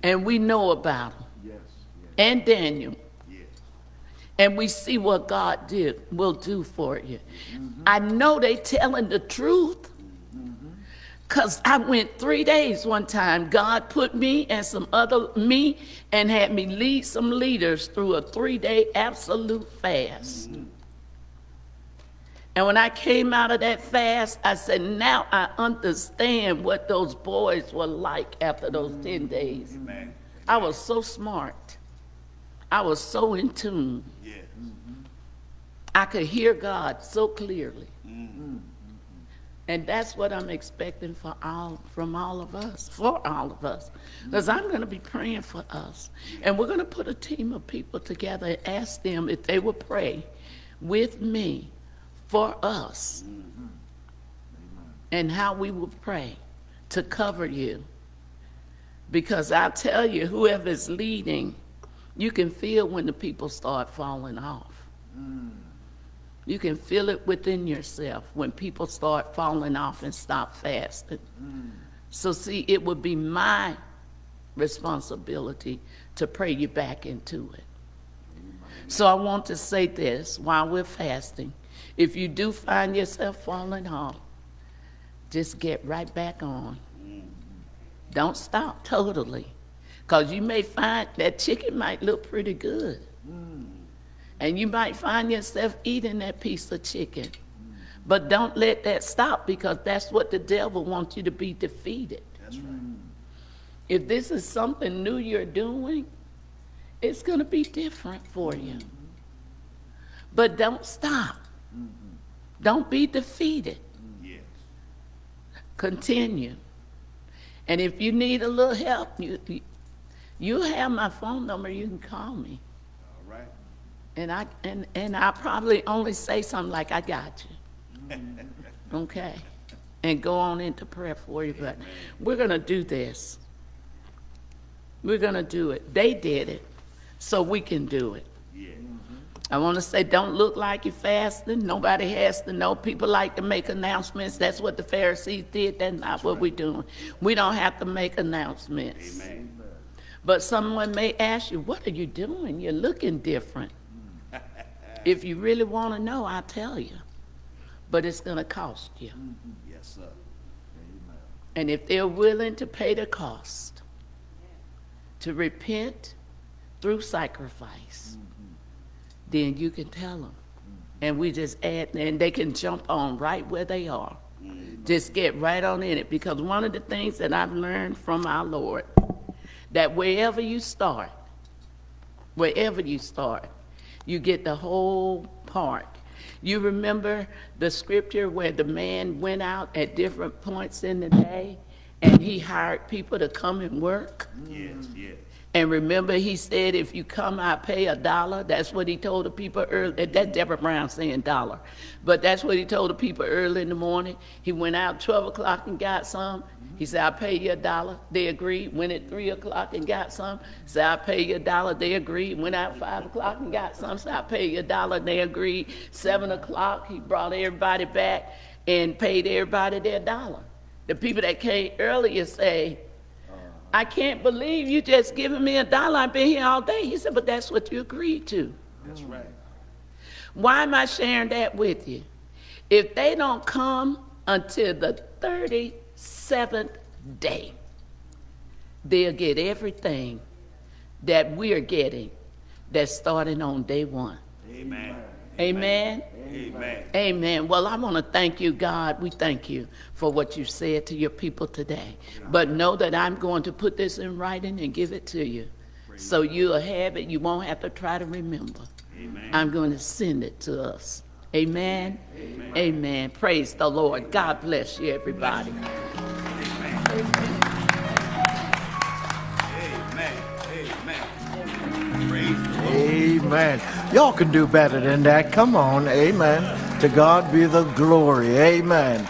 And we know about them. Yes. And Daniel. and- and we see what God did will do for you. Mm-hmm. I know they telling the truth. Mm-hmm. Cause I went three days one time. God put me and some other me and had me lead some leaders through a three-day absolute fast. Mm-hmm. And when I came out of that fast, I said, now I understand what those boys were like after those mm. 10 days. Amen. I was so smart. I was so in tune. Yeah. I could hear God so clearly. Mm. And that's what I'm expecting for all, from all of us, for all of us. Because I'm going to be praying for us. And we're going to put a team of people together and ask them if they will pray with me for us and how we will pray to cover you. Because I tell you, whoever's leading, you can feel when the people start falling off. You can feel it within yourself when people start falling off and stop fasting. So, see, it would be my responsibility to pray you back into it. So, I want to say this while we're fasting. If you do find yourself falling off, just get right back on. Don't stop totally. Because you may find that chicken might look pretty good. And you might find yourself eating that piece of chicken. But don't let that stop because that's what the devil wants you to be defeated. That's right. If this is something new you're doing, it's going to be different for you. But don't stop. Don't be defeated. Yes. Continue. And if you need a little help, you, you, have my phone number, you can call me. All right. And I and, and I probably only say something like I got you. Okay. And go on into prayer for you. But we're gonna do this. We're gonna do it. They did it, so we can do it. I want to say, don't look like you're fasting. Nobody has to know. People like to make announcements. That's what the Pharisees did. That's not what we're doing. We don't have to make announcements. Amen. But someone may ask you, what are you doing? You're looking different. if you really want to know, I'll tell you. But it's going to cost you. Mm-hmm. Yes, sir. Amen. And if they're willing to pay the cost, to repent through sacrifice, mm-hmm. Then you can tell them. And we just add, and they can jump on right where they are. Mm-hmm. Just get right on in it. Because one of the things that I've learned from our Lord, that wherever you start, wherever you start, you get the whole part. You remember the scripture where the man went out at different points in the day and he hired people to come and work? Yes, yes. And remember, he said, if you come, I pay a dollar. That's what he told the people early. That's Debra Brown saying dollar. But that's what he told the people early in the morning. He went out 12 o'clock and got some. He said, I'll pay you a dollar. They agreed. Went at 3 o'clock and got some. Said, I'll pay you a dollar. They agreed. Went out 5 o'clock and got some. Said, I'll pay you a dollar. They agreed. 7 o'clock, he brought everybody back and paid everybody their dollar. The people that came earlier say, I can't believe you just giving me a dollar. I've been here all day. He said, but that's what you agreed to. That's right. Why am I sharing that with you? If they don't come until the 37th day, they'll get everything that we're getting that's starting on day one. Amen. Amen. Amen. Amen. Amen. Well, I want to thank you, God. We thank you for what you said to your people today. But know that I'm going to put this in writing and give it to you. So you'll have it. You won't have to try to remember. Amen. I'm going to send it to us. Amen. Amen. Praise the Lord. God bless you, everybody. Amen. Amen. Y'all can do better than that. Come on. Amen. To God be the glory. Amen.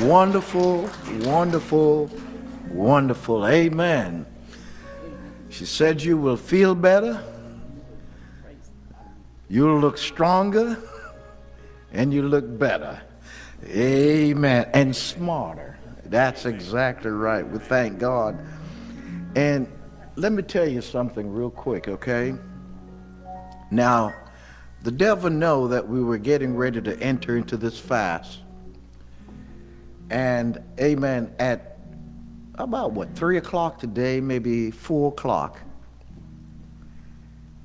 Wonderful, wonderful, wonderful. Amen. She said you will feel better. You'll look stronger and you look better. Amen. And smarter. That's exactly right. We thank God. And let me tell you something real quick, okay? Now, the devil know that we were getting ready to enter into this fast. And amen, at about what, three o'clock today, maybe four o'clock,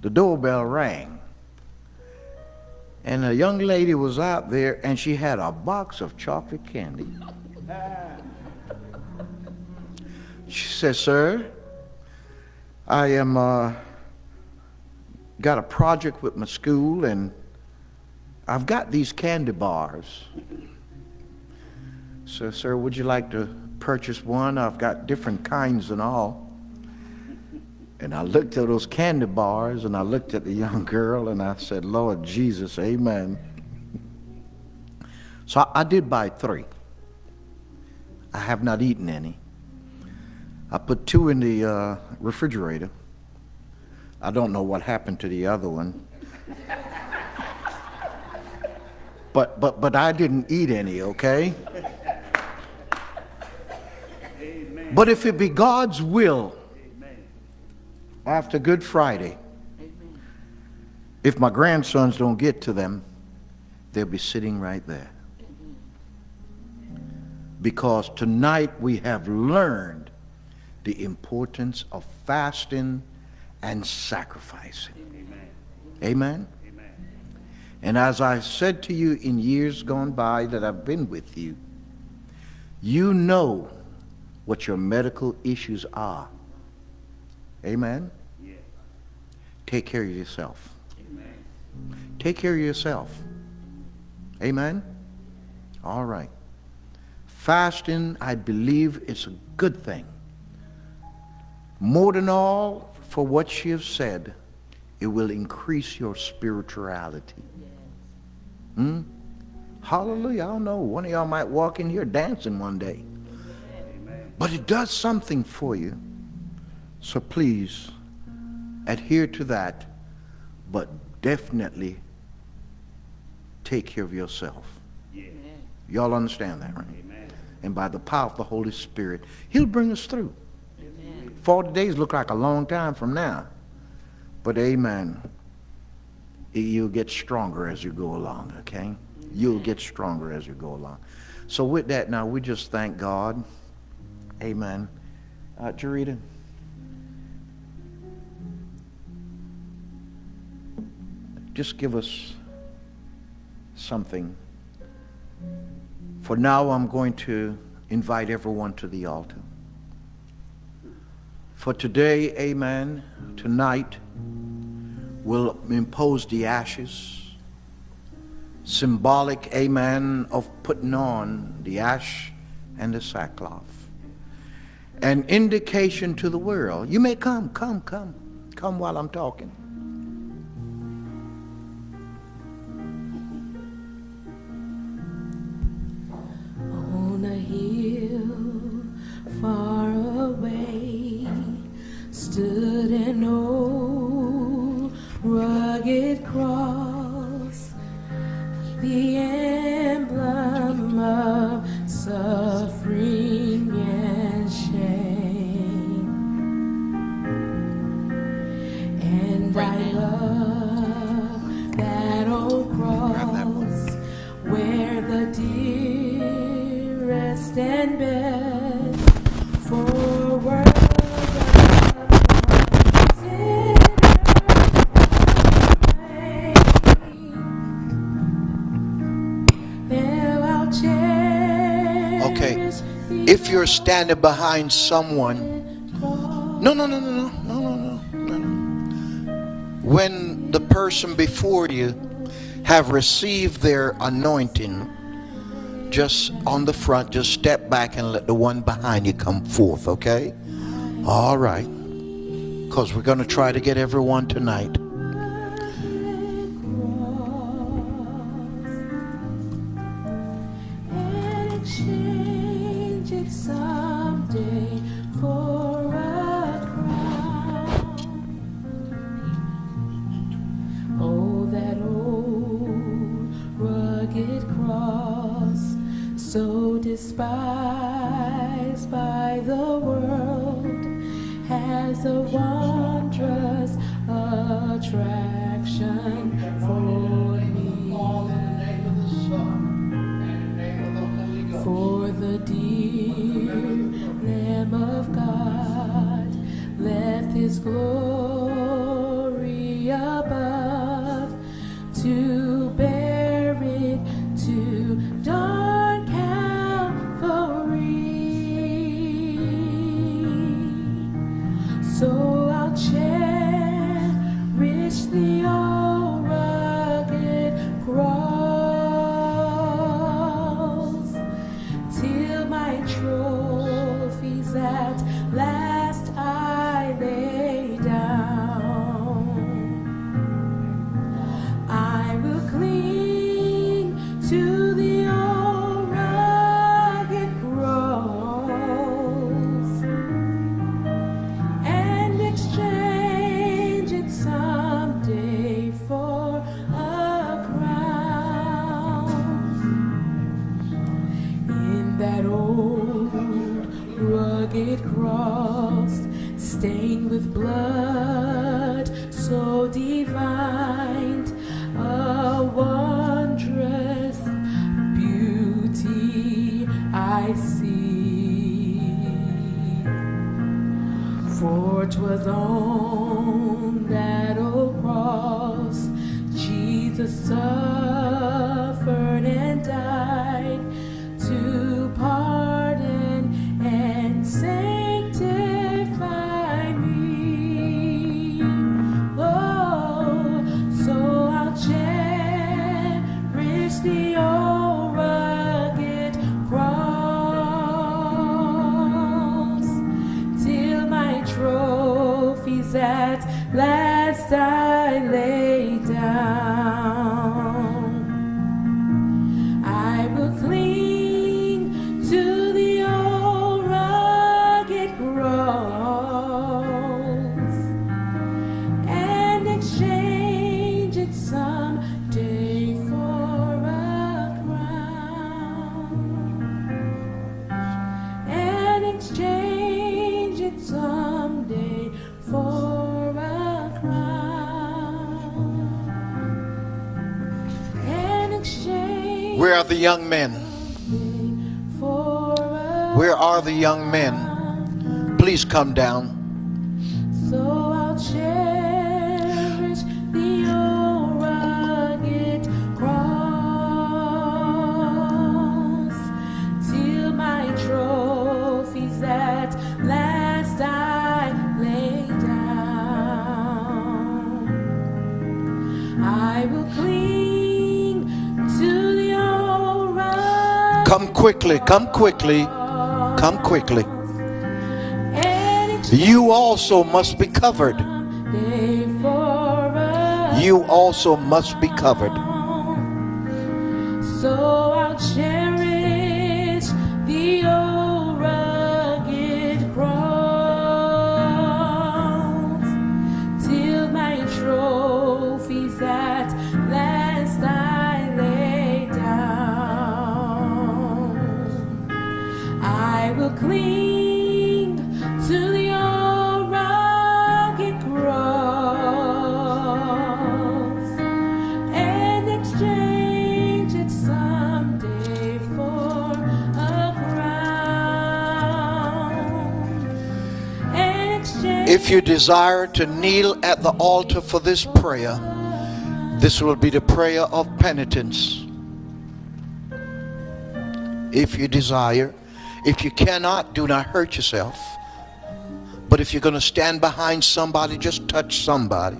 the doorbell rang. And a young lady was out there and she had a box of chocolate candy. She said, Sir, I am uh, got a project with my school and I've got these candy bars. So, sir, would you like to purchase one? I've got different kinds and all. And I looked at those candy bars and I looked at the young girl and I said, Lord Jesus, amen. So I, did buy three. I have not eaten any. I put two in the uh, refrigerator. I don't know what happened to the other one. but but but I didn't eat any, okay? But if it be God's will, after Good Friday, if my grandsons don't get to them, they'll be sitting right there. Because tonight we have learned the importance of fasting and sacrificing. Amen. Amen. And as I said to you in years gone by that I've been with you, you know what your medical issues are. Amen? Take care of yourself. Amen. Take care of yourself. Amen? All right. Fasting, I believe, is a good thing. More than all, for what she has said, it will increase your spirituality. Hmm? Hallelujah. I don't know. One of y'all might walk in here dancing one day. But it does something for you. So please adhere to that, but definitely take care of yourself. Y'all understand that, right? And by the power of the Holy Spirit, He'll bring us through. 40 days look like a long time from now. But amen. You'll get stronger as you go along, okay? You'll get stronger as you go along. So with that now, we just thank God. Amen. Uh, Jarita. Just give us something. For now, I'm going to invite everyone to the altar. For today, amen, tonight, we'll impose the ashes, symbolic, amen, of putting on the ash and the sackcloth. An indication to the world. You may come, come, come, come while I'm talking. on a hill far stood an old rugged cross, the emblem of suffering and shame. And I love that old cross where the dearest If you're standing behind someone, no, no, no, no, no, no, no, no, no. When the person before you have received their anointing, just on the front, just step back and let the one behind you come forth, okay? All right. Because we're going to try to get everyone tonight. Young men? Where are the young men? Please come down. Quickly, come quickly, come quickly. You also must be covered. day for a You also must be covered. If you desire to kneel at the altar for this prayer, this will be the prayer of penitence. If you desire, if you cannot, do not hurt yourself. But if you're going to stand behind somebody, just touch somebody.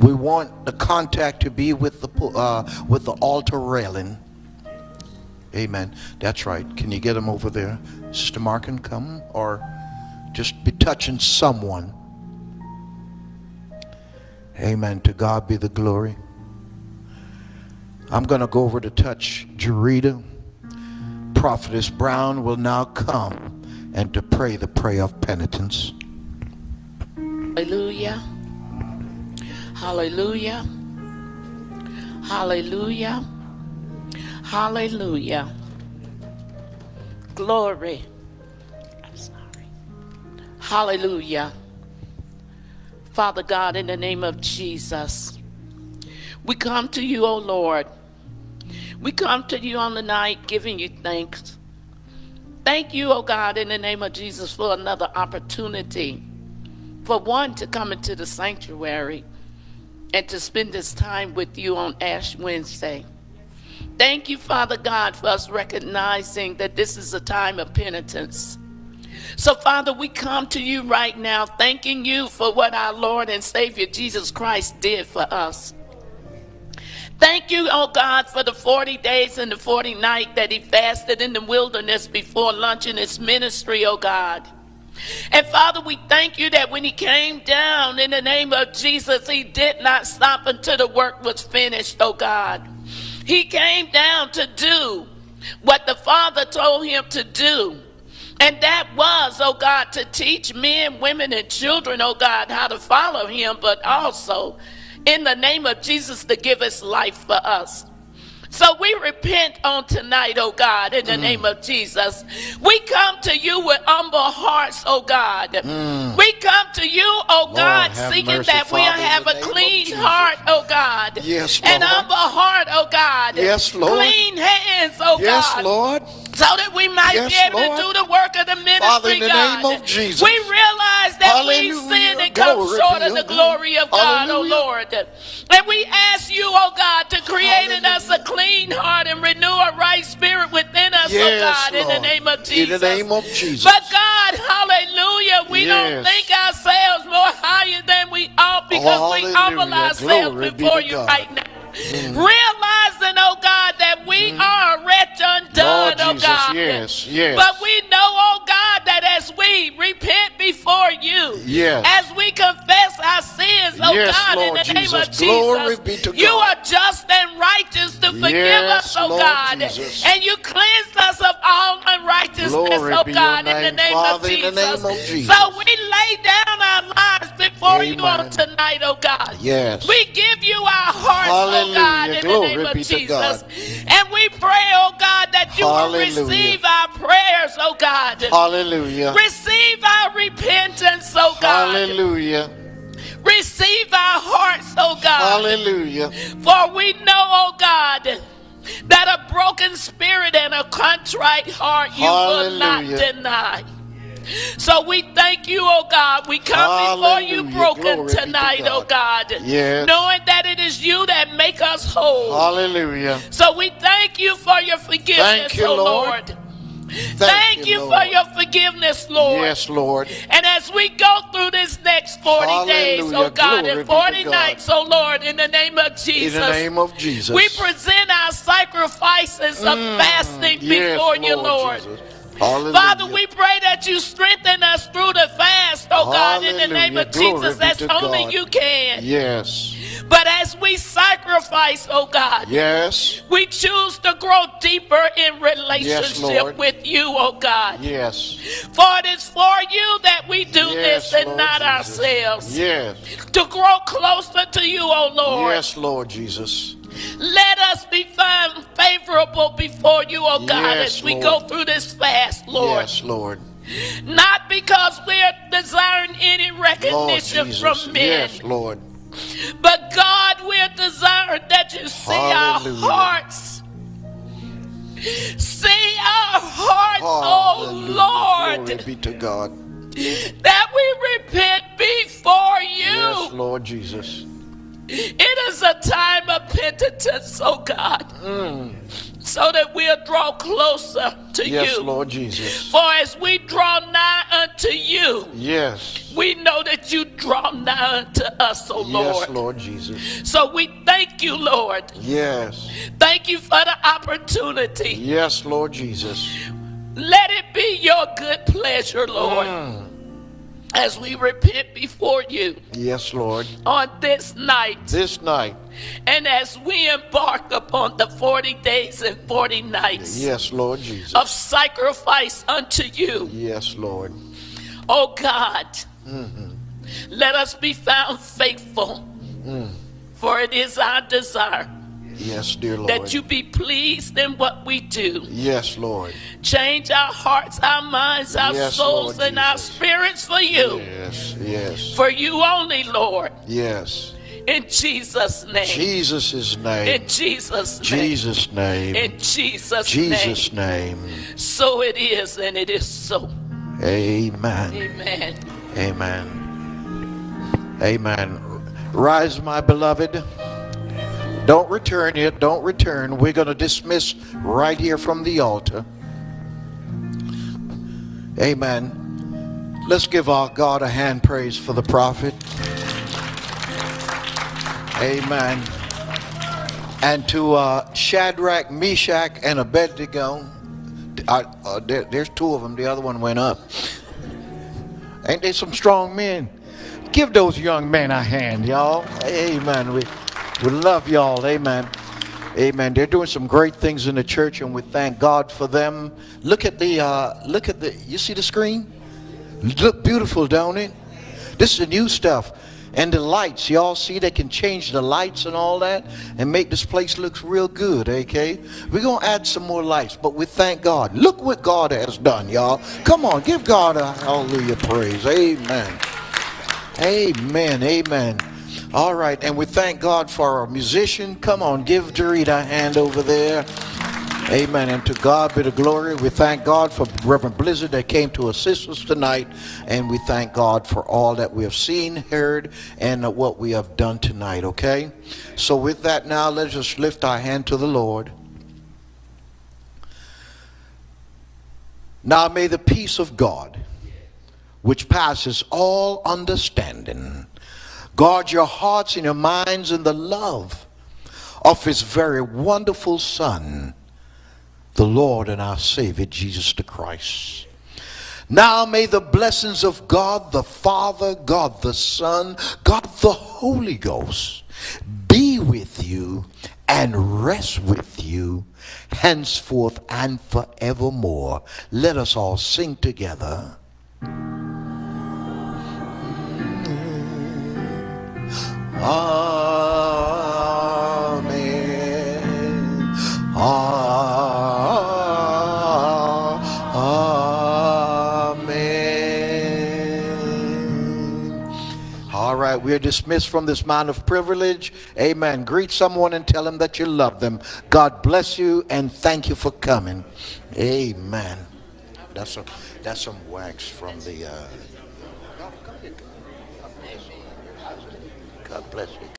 We want the contact to be with the uh, with the altar railing. Amen. That's right. Can you get them over there, Sister Markin? Come or just be touching someone. Amen. To God be the glory. I'm going to go over to touch Jarita. Prophetess Brown will now come and to pray the prayer of penitence. Hallelujah. Hallelujah. Hallelujah. Hallelujah. Glory. Hallelujah. Father God, in the name of Jesus, we come to you, O Lord. We come to you on the night giving you thanks. Thank you, O God, in the name of Jesus, for another opportunity for one to come into the sanctuary and to spend this time with you on Ash Wednesday. Thank you, Father God, for us recognizing that this is a time of penitence. So, Father, we come to you right now thanking you for what our Lord and Savior Jesus Christ did for us. Thank you, oh God, for the 40 days and the 40 nights that he fasted in the wilderness before launching his ministry, oh God. And Father, we thank you that when he came down in the name of Jesus, he did not stop until the work was finished, oh God. He came down to do what the Father told him to do. And that was, oh God, to teach men, women, and children, oh God, how to follow him, but also in the name of Jesus to give his life for us. So we repent on tonight, oh God, in the mm. name of Jesus. We come to you with humble hearts, oh God. Mm. We come to you, oh God, seeking mercy, that we Father, in have a clean heart, oh God. Yes, Lord. An Lord. humble heart, oh God. Yes, Lord. Clean hands, oh Yes, God Lord. so that we might Yes, be able Lord. to do the work of the ministry, Father, in the God. name of Jesus. We realize that we sin and come Glory short of the glory of God, oh Lord. And we ask you, oh God, to create in us a clean heart and renew a right spirit within us, oh Yes, oh God, in the name of Jesus. In the name of Jesus. But God, hallelujah, we don't think ourselves more higher than we ought because we humble ourselves Glory be before to you God. right now. Mm. Realizing, oh God, that we mm. are a wretch undone, Lord oh Jesus, God. yes, yes. But we know, oh God, that as we repent before you. Yes. As we confess our sins, oh Yes, God, Lord in the name of Jesus. Glory Jesus. be to you are just and righteous to forgive Yes, us, oh Lord God. Jesus. And you cleanse us of all unrighteousness, Glory oh God, in the Father, of in the Jesus. name of Jesus. So we lay down our lives before you Amen. on tonight, oh God. Yes. We give you our hearts, oh God, in Glory the name of Jesus. And we pray, oh God, that you Hallelujah. will receive our prayers, oh God. Hallelujah. Receive our repentance, oh God. Hallelujah. Receive our hearts, oh God. Hallelujah. For we know, oh God, that a broken spirit and a contrite heart you will not deny. So we thank you, oh God. We come before you broken Glory be to tonight, oh God. Yes. Knowing that it is you that make us whole. Hallelujah. So we thank you for your forgiveness, Thank you, oh Lord. Lord. Thank, you, Lord. for your forgiveness, Lord. Yes, Lord. And as we go through this next 40 days, oh Hallelujah. oh God, Glory and 40 nights, oh Lord, in the name of Jesus. In the name of Jesus. We present our sacrifices of mm, fasting Yes, before you, Lord. Jesus. Hallelujah. Father, we pray that you strengthen us through the fast, oh God, in the name of Glory Jesus, as only God. you can. Yes. But as we sacrifice, oh God, Yes. we choose to grow deeper in relationship Lord. with you, oh God. Yes. For it is for you that we do Yes, this and Lord not Jesus. ourselves. Yes. To grow closer to you, oh Lord. Yes, Lord Jesus. Let us be found favorable before you, oh God, Yes, as we Lord. go through this fast, Lord. Yes, Lord. Not because we're desiring any recognition from men, Yes, Lord. but God, we're desiring that you see Hallelujah. our hearts. See our hearts, oh Lord, Glory be to God. that we repent before you. Yes, Lord Jesus. It is a time of penitence, oh God, so that we'll draw closer to Yes, you. Lord Jesus. For as we draw nigh unto you, Yes. we know that you draw nigh unto us, oh Lord. Yes, Lord Jesus. So we thank you, Lord. Yes. Thank you for the opportunity. Yes, Lord Jesus. Let it be your good pleasure, Lord, Mm. As we repent before you Yes, Lord. on this night. This night. And as we embark upon the 40 days and 40 nights Yes, Lord Jesus. of sacrifice unto you, Yes, Lord. oh God, Mm-hmm. let us be found faithful. Mm. For it is our desire Yes, dear Lord. that you be pleased in what we do. Yes, Lord. Change our hearts, our minds, our Yes, souls, Lord and our spirits for you. Yes, yes, For you only, Lord. yes. In Jesus' name. Jesus' name. In. Jesus' name. Jesus' name. In Jesus' name. Jesus' name. So it is, and it is so. Amen. Amen. Amen. Amen. Rise, my beloved. Don't return yet. Don't return. We're going to dismiss right here from the altar. Amen. Let's give our God a hand praise for the prophet. Amen. And to uh, Shadrach, Meshach, and Abednego. I, uh, there, there's two of them. The other one went up. Ain't they some strong men? Give those young men a hand, y'all. Amen. We, we love y'all. Amen. Amen. They're doing some great things in the church, and we thank God for them. Look at the, uh, look at the, you see the screen? Look beautiful, don't it? This is the new stuff. And the lights, y'all see they can change the lights and all that and make this place look real good, okay? We're going to add some more lights, but we thank God. Look what God has done, y'all. Come on, give God a hallelujah praise. Amen. Amen. Amen. All right, and we thank God for our musician. Come on, give Dorita a hand over there. Amen. And to God be the glory. We thank God for Reverend Blizzard that came to assist us tonight. And we thank God for all that we have seen, heard, and what we have done tonight, okay? So with that now, let's just lift our hand to the Lord. Now may the peace of God, which passes all understanding, guard your hearts and your minds in the love of his very wonderful Son, the Lord and our Savior, Jesus the Christ. Now may the blessings of God the Father, God the Son, God the Holy Ghost be with you and rest with you henceforth and forevermore. Let us all sing together. Amen. Amen. All right, we are dismissed from this mind of privilege. Amen. Greet someone and tell them that you love them. God bless you and thank you for coming. Amen. That's some, that's some wax from the. Uh, God bless you.